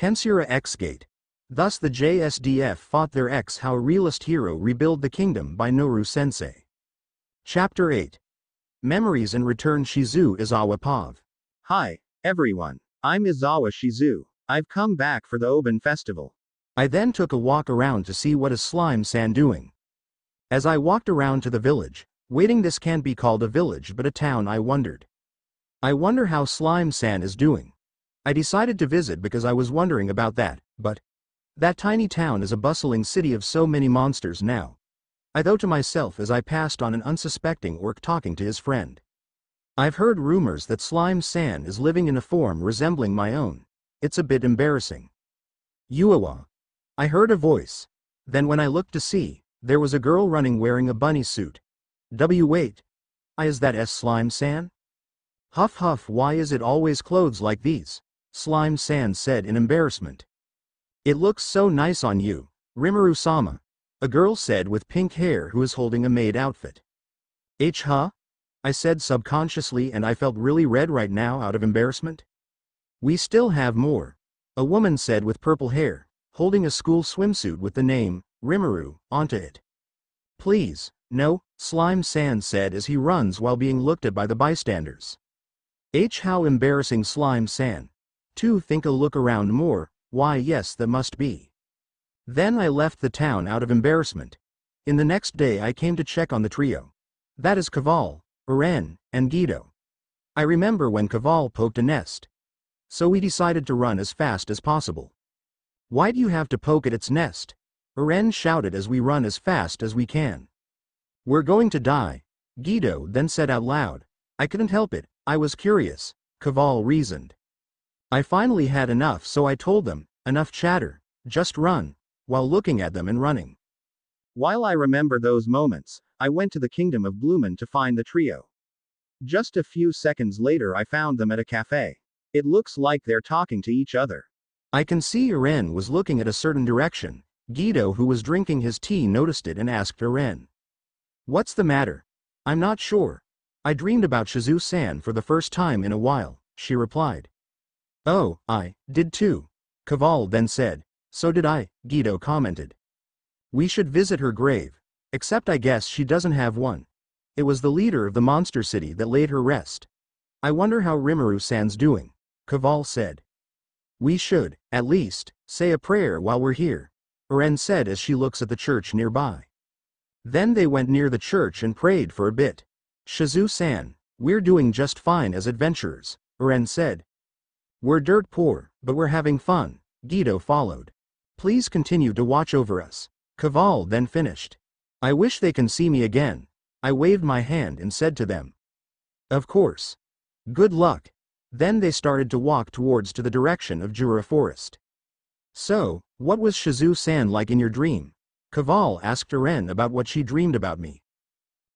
Tensura X Gate. Thus the JSDF fought their ex-how Realist Hero Rebuild the Kingdom by Noru Sensei. Chapter 8. Memories and Return Shizu Izawa Pav. Hi, everyone. I'm Izawa Shizu. I've come back for the Obon Festival. I then took a walk around to see what is Slime San doing. As I walked around to the village, waiting this can't be called a village but a town I wondered. I wonder how Slime San is doing. I decided to visit because I was wondering about that, but that tiny town is a bustling city of so many monsters now. I thought to myself as I passed on an unsuspecting orc talking to his friend. I've heard rumors that Slime San is living in a form resembling my own. It's a bit embarrassing. Yuawa. I heard a voice. Then when I looked to see, there was a girl running wearing a bunny suit. W8. I is that S Slime San? Huff huff why is it always clothes like these? Slime San said in embarrassment. It looks so nice on you, Rimuru-sama. A girl said with pink hair who is holding a maid outfit. H huh? I said subconsciously and I felt really red right now out of embarrassment. We still have more. A woman said with purple hair, holding a school swimsuit with the name, Rimuru, onto it. Please, no, Slime San said as he runs while being looked at by the bystanders. H how embarrassing Slime San. 2 think a look around more, why yes that must be. Then I left the town out of embarrassment. In the next day I came to check on the trio. That is Kaval, Uren, and Guido. I remember when Kaval poked a nest. So we decided to run as fast as possible. Why do you have to poke at its nest? Uren shouted as we run as fast as we can. We're going to die. Guido then said out loud. I couldn't help it, I was curious, Kaval reasoned. I finally had enough so I told them, enough chatter, just run while looking at them and running. While I remember those moments, I went to the kingdom of Blumen to find the trio. Just a few seconds later I found them at a cafe. It looks like they're talking to each other. I can see Uren was looking at a certain direction. Guido who was drinking his tea noticed it and asked Uren. What's the matter? I'm not sure. I dreamed about Shizu-san for the first time in a while, she replied. Oh, I did too. Kaval then said, so did I, Guido commented. We should visit her grave. Except I guess she doesn't have one. It was the leader of the monster city that laid her rest. I wonder how Rimuru-san's doing, Kaval said. We should, at least, say a prayer while we're here, Uren said as she looks at the church nearby. Then they went near the church and prayed for a bit. Shizu-san, we're doing just fine as adventurers, Uren said. We're dirt poor, but we're having fun, Guido followed. Please continue to watch over us. Kaval then finished. I wish they can see me again. I waved my hand and said to them. Of course. Good luck. Then they started to walk towards to the direction of Jura Forest. So, what was Shizu-san like in your dream? Kaval asked Uren about what she dreamed about me.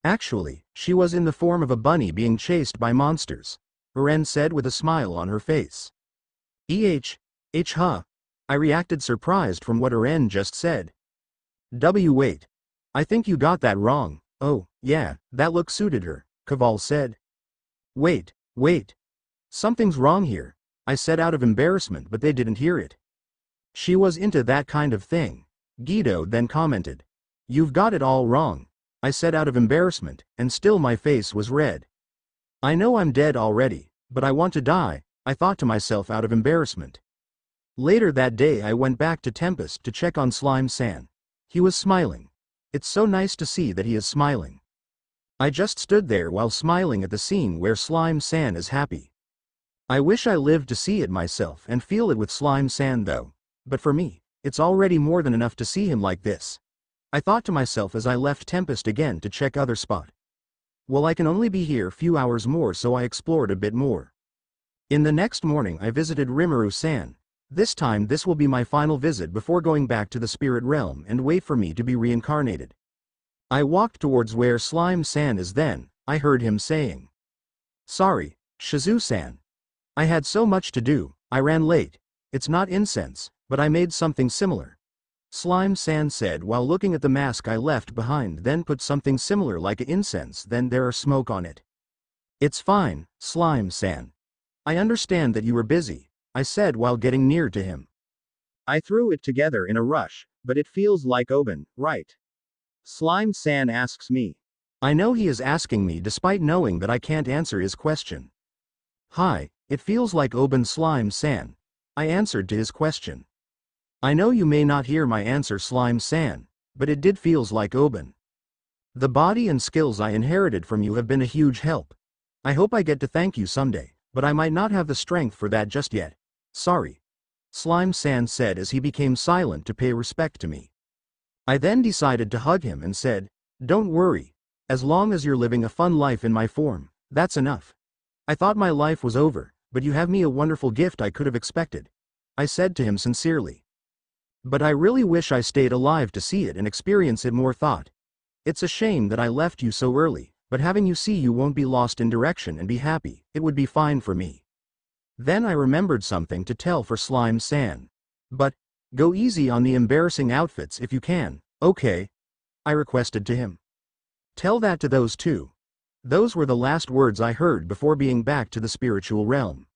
Actually, she was in the form of a bunny being chased by monsters. Uren said with a smile on her face. Eh, h huh, I reacted surprised from what Uren just said. W wait. I think you got that wrong. Oh, yeah, that look suited her, Kaval said. Wait, wait. Something's wrong here, I said out of embarrassment but they didn't hear it. She was into that kind of thing. Guido then commented. You've got it all wrong, I said out of embarrassment, and still my face was red. I know I'm dead already, but I want to die, I thought to myself out of embarrassment. Later that day I went back to Tempest to check on Slime San. He was smiling. It's so nice to see that he is smiling. I just stood there while smiling at the scene where Slime San is happy. I wish I lived to see it myself and feel it with Slime San though. But for me, it's already more than enough to see him like this. I thought to myself as I left Tempest again to check other spot. Well I can only be here few hours more so I explored a bit more. In the next morning I visited Rimuru-san, this time this will be my final visit before going back to the spirit realm and wait for me to be reincarnated. I walked towards where Slime San is then, I heard him saying. Sorry, Shizu-san. I had so much to do, I ran late. It's not incense, but I made something similar. Slime San said while looking at the mask I left behind then put something similar like incense then there are smoke on it. It's fine, Slime San. I understand that you were busy, I said while getting near to him. I threw it together in a rush, but it feels like Obon, right? Slime San asks me. I know he is asking me despite knowing that I can't answer his question. Hi, it feels like Obon Slime San. I answered to his question. I know you may not hear my answer Slime San, but it did feels like Obon. The body and skills I inherited from you have been a huge help. I hope I get to thank you someday, but I might not have the strength for that just yet. Sorry. Slime San said as he became silent to pay respect to me. I then decided to hug him and said, Don't worry. As long as you're living a fun life in my form, that's enough. I thought my life was over, but you have me a wonderful gift I could have expected. I said to him sincerely. But I really wish I stayed alive to see it and experience it more thought. It's a shame that I left you so early, but having you see you won't be lost in direction and be happy, it would be fine for me. Then I remembered something to tell for Slime San. But, Go easy on the embarrassing outfits if you can, okay? I requested to him. Tell that to those two. Those were the last words I heard before being back to the spiritual realm.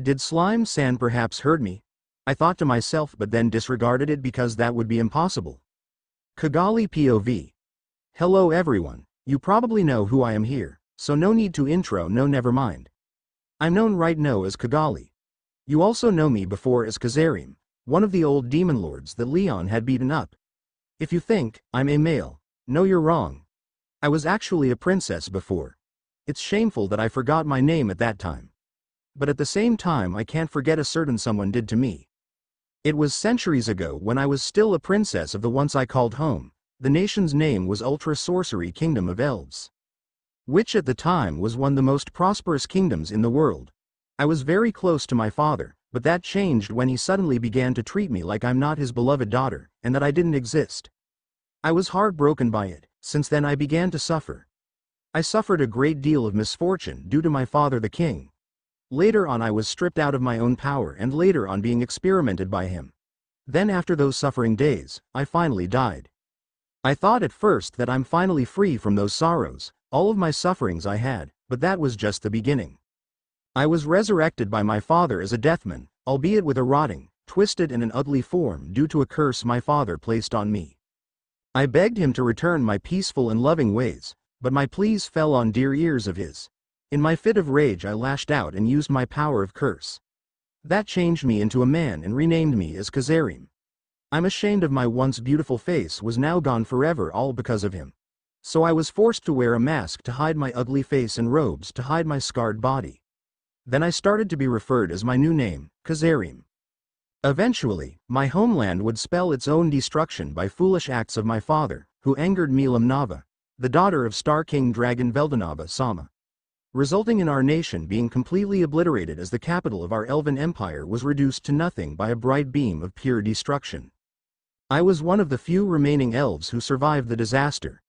Did Slime San perhaps heard me? I thought to myself but then disregarded it because that would be impossible. Kagali POV. Hello everyone, you probably know who I am here, so no need to intro no never mind. I'm known right now as Kagali. You also know me before as Kazalim, one of the old demon lords that Leon had beaten up. If you think I'm a male, no you're wrong. I was actually a princess before. It's shameful that I forgot my name at that time. But at the same time I can't forget a certain someone did to me. It was centuries ago when I was still a princess of the once I called home. The nation's name was Ultra Sorcery Kingdom of Elves. Which at the time was one of the most prosperous kingdoms in the world. I was very close to my father, but that changed when he suddenly began to treat me like I'm not his beloved daughter, and that I didn't exist. I was heartbroken by it, since then I began to suffer. I suffered a great deal of misfortune due to my father the king. Later on I was stripped out of my own power and later on being experimented by him. Then after those suffering days, I finally died. I thought at first that I'm finally free from those sorrows, all of my sufferings I had, but that was just the beginning. I was resurrected by my father as a deathman, albeit with a rotting, twisted and an ugly form due to a curse my father placed on me. I begged him to return my peaceful and loving ways, but my pleas fell on dear ears of his. In my fit of rage I lashed out and used my power of curse. That changed me into a man and renamed me as Kazalim. I'm ashamed of my once beautiful face was now gone forever all because of him. So I was forced to wear a mask to hide my ugly face and robes to hide my scarred body. Then I started to be referred as my new name, Kazalim. Eventually, my homeland would spell its own destruction by foolish acts of my father, who angered Milim Nava, the daughter of Star King Dragon Veldanava Sama. Resulting in our nation being completely obliterated as the capital of our elven empire was reduced to nothing by a bright beam of pure destruction. I was one of the few remaining elves who survived the disaster.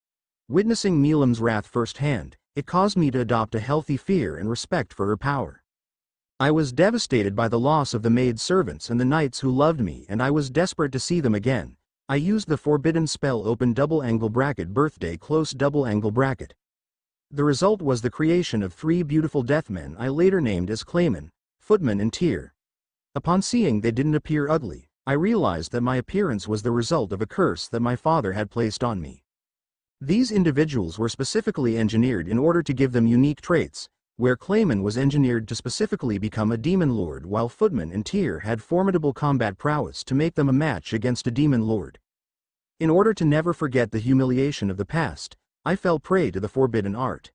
Witnessing Milim's wrath firsthand, it caused me to adopt a healthy fear and respect for her power. I was devastated by the loss of the maid servants and the knights who loved me and I was desperate to see them again. I used the forbidden spell open double angle bracket birthday close double angle bracket. The result was the creation of three beautiful deathmen I later named as Clayman, Footman and Teare. Upon seeing they didn't appear ugly, I realized that my appearance was the result of a curse that my father had placed on me. These individuals were specifically engineered in order to give them unique traits, where Clayman was engineered to specifically become a demon lord while Footman and Teare had formidable combat prowess to make them a match against a demon lord. In order to never forget the humiliation of the past, I fell prey to the forbidden art.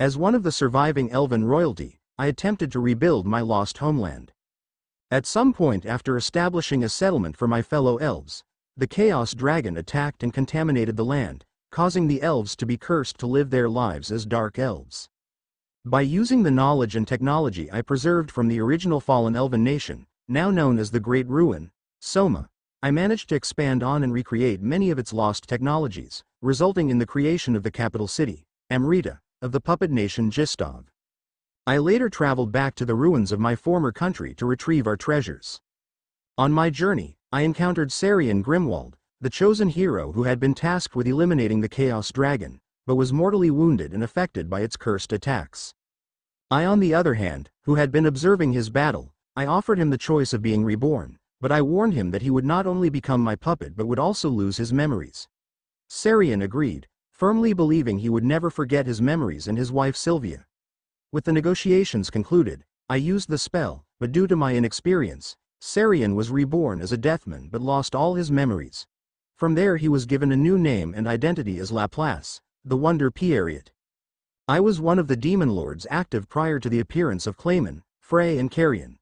As one of the surviving elven royalty, I attempted to rebuild my lost homeland. At some point after establishing a settlement for my fellow elves, the Chaos Dragon attacked and contaminated the land, causing the elves to be cursed to live their lives as dark elves. By using the knowledge and technology I preserved from the original fallen elven nation, now known as the Great Ruin, Soma, I managed to expand on and recreate many of its lost technologies, resulting in the creation of the capital city, Amrita, of the puppet nation Jistav. I later traveled back to the ruins of my former country to retrieve our treasures. On my journey, I encountered Sarion Grimwald, the chosen hero who had been tasked with eliminating the Chaos Dragon, but was mortally wounded and affected by its cursed attacks. I on the other hand, who had been observing his battle, I offered him the choice of being reborn, but I warned him that he would not only become my puppet but would also lose his memories. Sarion agreed, firmly believing he would never forget his memories and his wife Sylvia. With the negotiations concluded, I used the spell, but due to my inexperience, Sarion was reborn as a deathman but lost all his memories. From there he was given a new name and identity as Laplace, the Wonder Pierrot. I was one of the demon lords active prior to the appearance of Clayman, Frey and Carrion.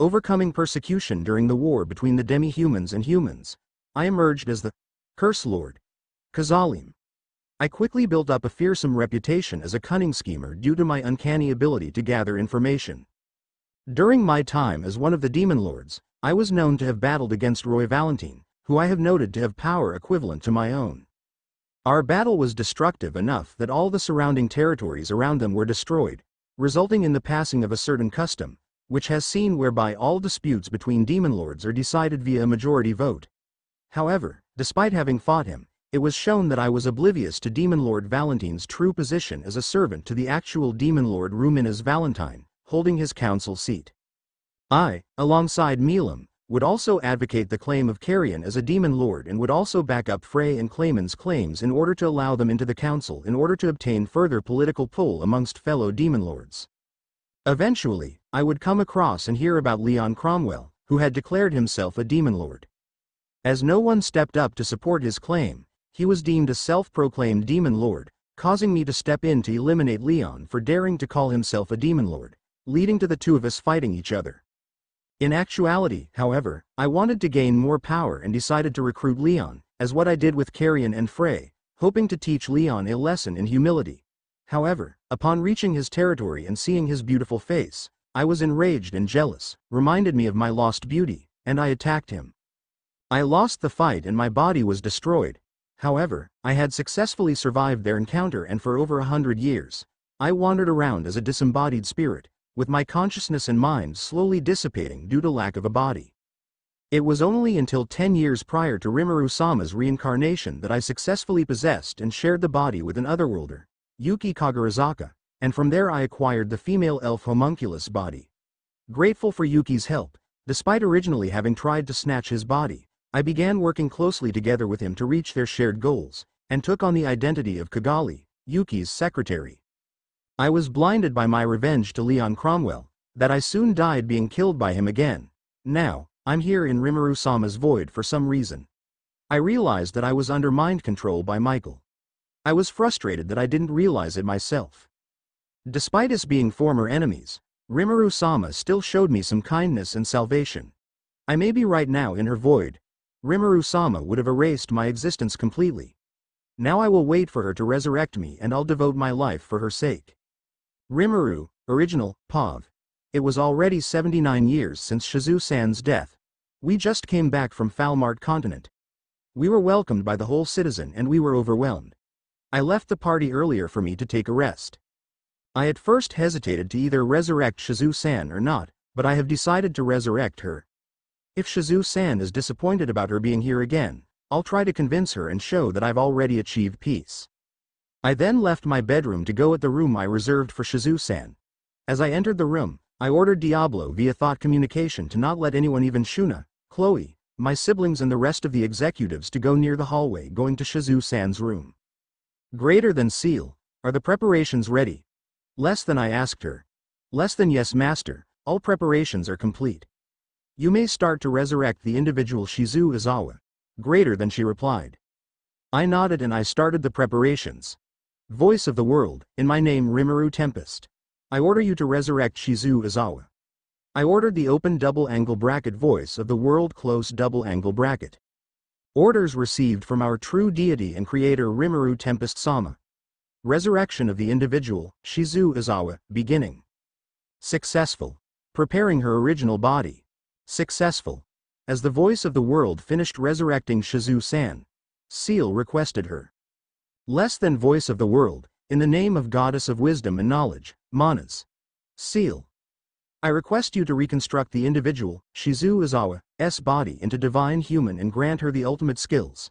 Overcoming persecution during the war between the demi-humans and humans, I emerged as the Curse Lord. Kazalim. I quickly built up a fearsome reputation as a cunning schemer due to my uncanny ability to gather information. During my time as one of the Demon Lords, I was known to have battled against Roy Valentine, who I have noted to have power equivalent to my own. Our battle was destructive enough that all the surrounding territories around them were destroyed, resulting in the passing of a certain custom, which has seen whereby all disputes between demon lords are decided via a majority vote. However, despite having fought him, it was shown that I was oblivious to Demon Lord Valentine's true position as a servant to the actual Demon Lord Luminus Valentine, holding his council seat. I, alongside Milim, would also advocate the claim of Carrion as a demon lord and would also back up Frey and Clayman's claims in order to allow them into the council in order to obtain further political pull amongst fellow demon lords. Eventually, I would come across and hear about Leon Cromwell, who had declared himself a demon lord. As no one stepped up to support his claim, he was deemed a self-proclaimed demon lord, causing me to step in to eliminate Leon for daring to call himself a demon lord, leading to the two of us fighting each other. In actuality, however, I wanted to gain more power and decided to recruit Leon, as what I did with Carrion and Frey, hoping to teach Leon a lesson in humility. However, upon reaching his territory and seeing his beautiful face, I was enraged and jealous, reminded me of my lost beauty, and I attacked him. I lost the fight and my body was destroyed. However, I had successfully survived their encounter and for over a hundred years, I wandered around as a disembodied spirit, with my consciousness and mind slowly dissipating due to lack of a body. It was only until 10 years prior to Rimuru-sama's reincarnation that I successfully possessed and shared the body with an otherworlder, Yuki Kagurazaka, and from there I acquired the female elf homunculus body. Grateful for Yuki's help, despite originally having tried to snatch his body, I began working closely together with him to reach their shared goals, and took on the identity of Kagali, Yuki's secretary. I was blinded by my revenge to Leon Cromwell, that I soon died being killed by him again. Now, I'm here in Rimuru-sama's void for some reason. I realized that I was under mind control by Michael. I was frustrated that I didn't realize it myself. Despite us being former enemies, Rimuru-sama still showed me some kindness and salvation. I may be right now in her void. Rimuru-sama would have erased my existence completely. Now I will wait for her to resurrect me and I'll devote my life for her sake. Rimuru, original, Pav. It was already 79 years since Shizu-san's death. We just came back from Falmart continent. We were welcomed by the whole citizen and we were overwhelmed. I left the party earlier for me to take a rest. I at first hesitated to either resurrect Shizu-san or not, but I have decided to resurrect her. If Shizu-san is disappointed about her being here again, I'll try to convince her and show that I've already achieved peace. I then left my bedroom to go at the room I reserved for Shizu-san. As I entered the room, I ordered Diablo via thought communication to not let anyone even Shuna, Chloe, my siblings and the rest of the executives to go near the hallway going to Shizu-san's room. Greater than Ciel, are the preparations ready? Less than I asked her. Less than yes master, all preparations are complete. You may start to resurrect the individual Shizu Izawa. Greater than she replied. I nodded and I started the preparations. Voice of the world, in my name Rimuru Tempest. I order you to resurrect Shizu Izawa. I ordered the open double angle bracket voice of the world close double angle bracket. Orders received from our true deity and creator Rimuru Tempest Sama. Resurrection of the individual, Shizu Izawa, beginning. Successful. Preparing her original body. Successful. As the voice of the world finished resurrecting Shizu-san, Ciel requested her. Less than voice of the world, in the name of goddess of wisdom and knowledge, Manas. Ciel. I request you to reconstruct the individual, Shizu Izawa's body into divine human and grant her the ultimate skills.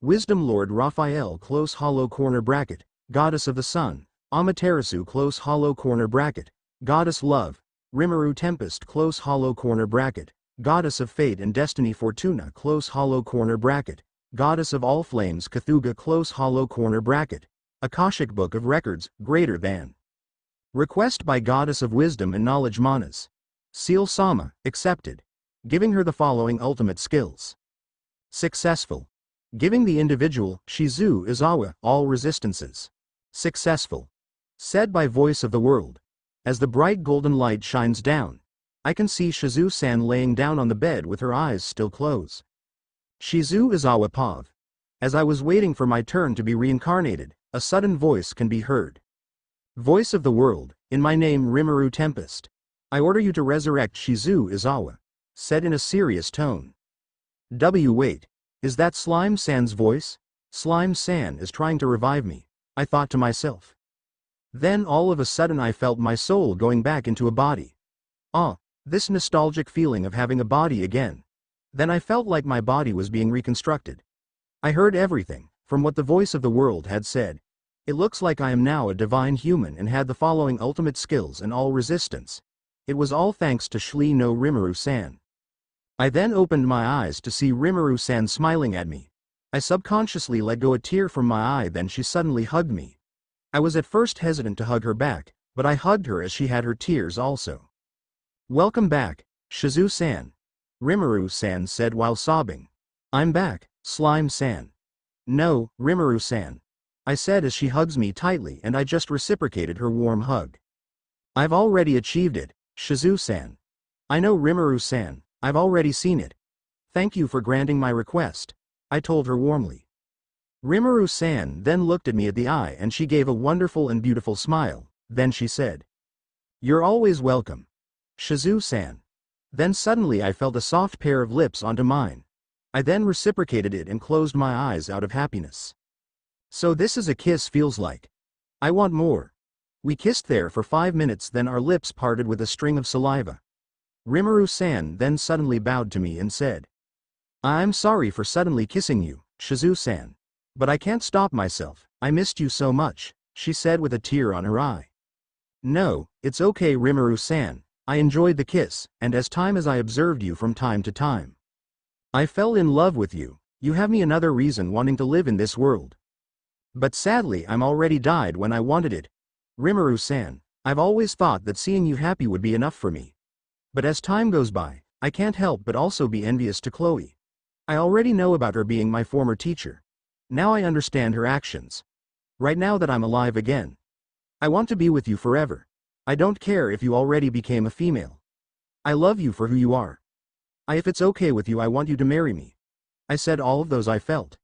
Wisdom Lord Raphael close hollow corner bracket, Goddess of the Sun, Amaterasu close hollow corner bracket, Goddess Love, Rimuru Tempest close hollow corner bracket, Goddess of Fate and Destiny Fortuna close hollow corner bracket. Goddess of All Flames Cthulhu close hollow corner bracket. Akashic Book of Records, greater than. Request by Goddess of Wisdom and Knowledge Manas. Ciel Sama, accepted. Giving her the following ultimate skills. Successful. Giving the individual, Shizu Izawa, all resistances. Successful. Said by Voice of the World. As the bright golden light shines down, I can see Shizu-san laying down on the bed with her eyes still closed. Shizu Izawa Pav. As I was waiting for my turn to be reincarnated, a sudden voice can be heard. Voice of the world, in my name Rimuru Tempest. I order you to resurrect Shizu Izawa. Said in a serious tone. W wait. Is that Slime San's voice? Slime San is trying to revive me, I thought to myself. Then all of a sudden I felt my soul going back into a body. Ah, this nostalgic feeling of having a body again. Then I felt like my body was being reconstructed. I heard everything, from what the voice of the world had said. It looks like I am now a divine human and had the following ultimate skills and all resistance. It was all thanks to Shli no Rimuru-san. I then opened my eyes to see Rimuru-san smiling at me. I subconsciously let go a tear from my eye then she suddenly hugged me. I was at first hesitant to hug her back, but I hugged her as she had her tears also. Welcome back, Shizu-san. Rimuru-san said while sobbing. I'm back, Slime-san. No, Rimuru-san. I said as she hugs me tightly and I just reciprocated her warm hug. I've already achieved it, Shizu-san. I know Rimuru-san, I've already seen it. Thank you for granting my request, I told her warmly. Rimuru-san then looked at me at the eye and she gave a wonderful and beautiful smile, then she said. You're always welcome. Shizu-san. Then suddenly I felt a soft pair of lips onto mine. I then reciprocated it and closed my eyes out of happiness. So this is a kiss feels like. I want more. We kissed there for five minutes then our lips parted with a string of saliva. Rimuru-san then suddenly bowed to me and said. I'm sorry for suddenly kissing you, Shizu-san. But I can't stop myself, I missed you so much, she said with a tear on her eye. No, it's okay Rimuru-san, I enjoyed the kiss, and as time as I observed you from time to time. I fell in love with you, you have me another reason wanting to live in this world. But sadly I'm already died when I wanted it. Rimuru-san, I've always thought that seeing you happy would be enough for me. But as time goes by, I can't help but also be envious to Chloe. I already know about her being my former teacher. Now I understand her actions. Right now that I'm alive again. I want to be with you forever. I don't care if you already became a female. I love you for who you are. I if it's okay with you I want you to marry me. I said all of those I felt.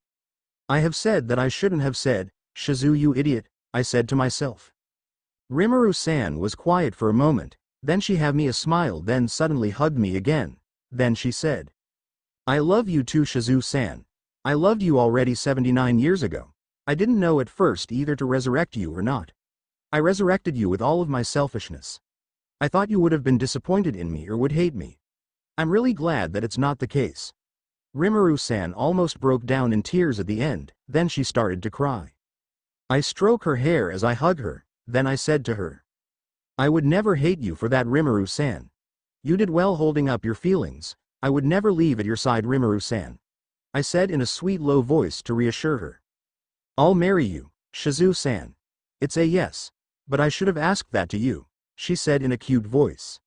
I have said that I shouldn't have said, Shizu you idiot, I said to myself. Rimuru-san was quiet for a moment, then she had me a smile then suddenly hugged me again, then she said. I love you too Shizu-san. I loved you already 79 years ago. I didn't know at first either to resurrect you or not. I resurrected you with all of my selfishness. I thought you would have been disappointed in me or would hate me. I'm really glad that it's not the case. Rimuru-san almost broke down in tears at the end, then she started to cry. I stroke her hair as I hug her, then I said to her. I would never hate you for that Rimuru-san. You did well holding up your feelings, I would never leave at your side Rimuru-san. I said in a sweet low voice to reassure her. I'll marry you, Shizu-san. It's a yes. But I should have asked that to you, she said in a cute voice.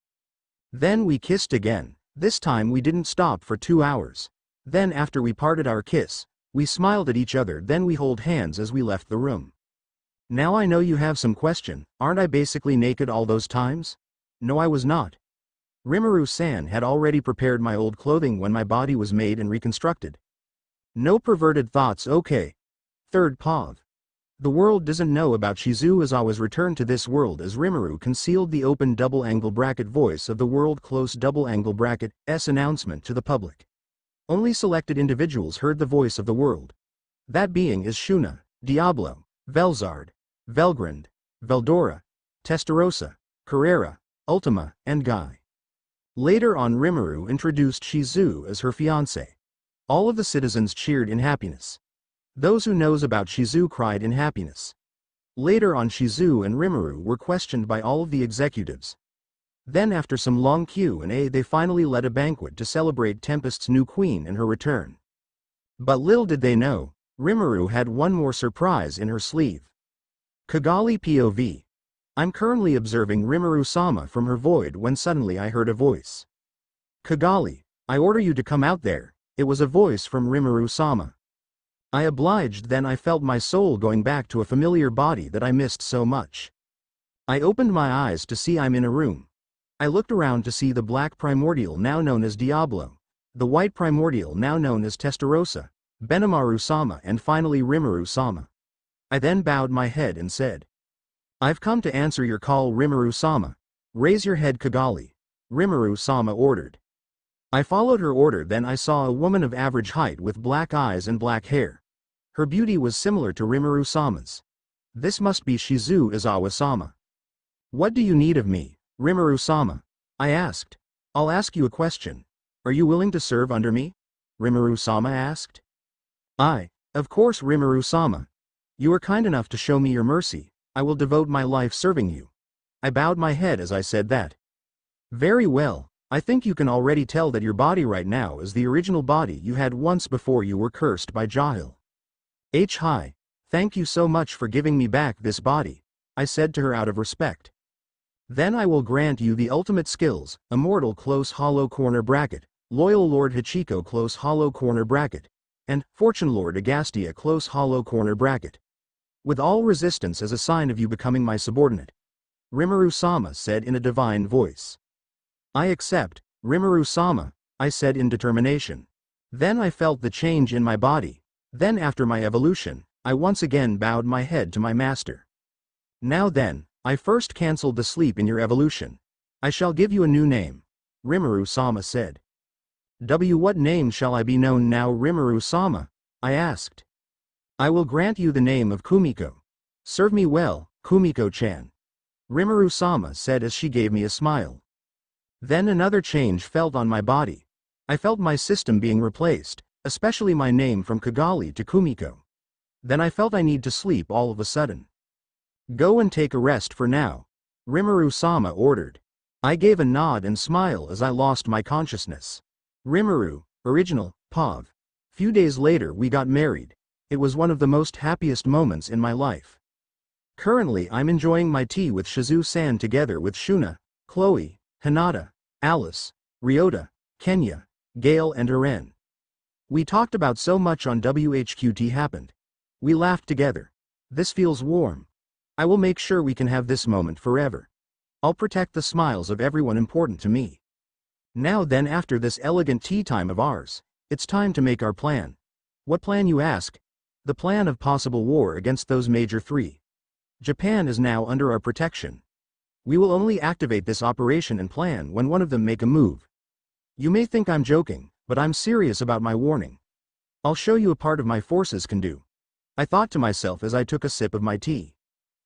Then we kissed again, this time we didn't stop for two hours. Then after we parted our kiss, we smiled at each other then we hold hands as we left the room. Now I know you have some question, aren't I basically naked all those times? No I was not. Rimuru-san had already prepared my old clothing when my body was made and reconstructed. No perverted thoughts okay. Third Pav. The world doesn't know about Shizu Izawa's return to this world as Rimuru concealed the open double-angle bracket voice of the world close double-angle bracket S announcement to the public. Only selected individuals heard the voice of the world. That being is Shuna, Diablo, Velzard, Velgrynd, Veldora, Testarossa, Carrera, Ultima, and Guy. Later on Rimuru introduced Shizu as her fiancé. All of the citizens cheered in happiness. Those who knows about Shizu cried in happiness. Later on Shizu and Rimuru were questioned by all of the executives. Then after some long Q&A they finally led a banquet to celebrate Tempest's new queen and her return. But little did they know, Rimuru had one more surprise in her sleeve. Kagali POV. I'm currently observing Rimuru-sama from her void when suddenly I heard a voice. Kagali, I order you to come out there, it was a voice from Rimuru-sama. I obliged then I felt my soul going back to a familiar body that I missed so much. I opened my eyes to see I'm in a room. I looked around to see the black primordial now known as Diablo, the white primordial now known as Testarossa, Benimaru-sama and finally Rimuru-sama. I then bowed my head and said, I've come to answer your call Rimuru-sama. Raise your head Kagali. Rimuru-sama ordered. I followed her order then I saw a woman of average height with black eyes and black hair. Her beauty was similar to Rimuru-sama's. This must be Shizu Izawa-sama. What do you need of me, Rimuru-sama? I asked. I'll ask you a question. Are you willing to serve under me? Rimuru-sama asked. I, of course Rimuru-sama. You are kind enough to show me your mercy, I will devote my life serving you. I bowed my head as I said that. Very well, I think you can already tell that your body right now is the original body you had once before you were cursed by Jahil. H. Hi, thank you so much for giving me back this body, I said to her out of respect. Then I will grant you the ultimate skills, Immortal close hollow corner bracket, Loyal Lord Hachiko close hollow corner bracket, and Fortune Lord Agastia close hollow corner bracket. With all resistance as a sign of you becoming my subordinate. Rimuru-sama said in a divine voice. I accept, Rimuru-sama, I said in determination. Then I felt the change in my body. Then after my evolution, I once again bowed my head to my master. Now then, I first cancelled the sleep in your evolution. I shall give you a new name. Rimuru-sama said. W what name shall I be known now Rimuru-sama? I asked. I will grant you the name of Kumiko. Serve me well, Kumiko-chan. Rimuru-sama said as she gave me a smile. Then another change felt on my body. I felt my system being replaced, especially my name from Kagali to Kumiko. Then I felt I need to sleep all of a sudden. Go and take a rest for now. Rimuru-sama ordered. I gave a nod and smile as I lost my consciousness. Rimuru, original, POV. Few days later we got married. It was one of the most happiest moments in my life. Currently I'm enjoying my tea with Shizu-san together with Shuna, Chloe, Hinata, Alice, Ryota, Kenya, Gail and Eren. We talked about so much on WHQT happened. We laughed together. This feels warm. I will make sure we can have this moment forever. I'll protect the smiles of everyone important to me. Now then after this elegant tea time of ours, it's time to make our plan. What plan you ask? The plan of possible war against those major three. Japan is now under our protection, we will only activate this operation and plan when one of them make a move. You may think I'm joking, but I'm serious about my warning. I'll show you a part of my forces can do. I thought to myself as I took a sip of my tea.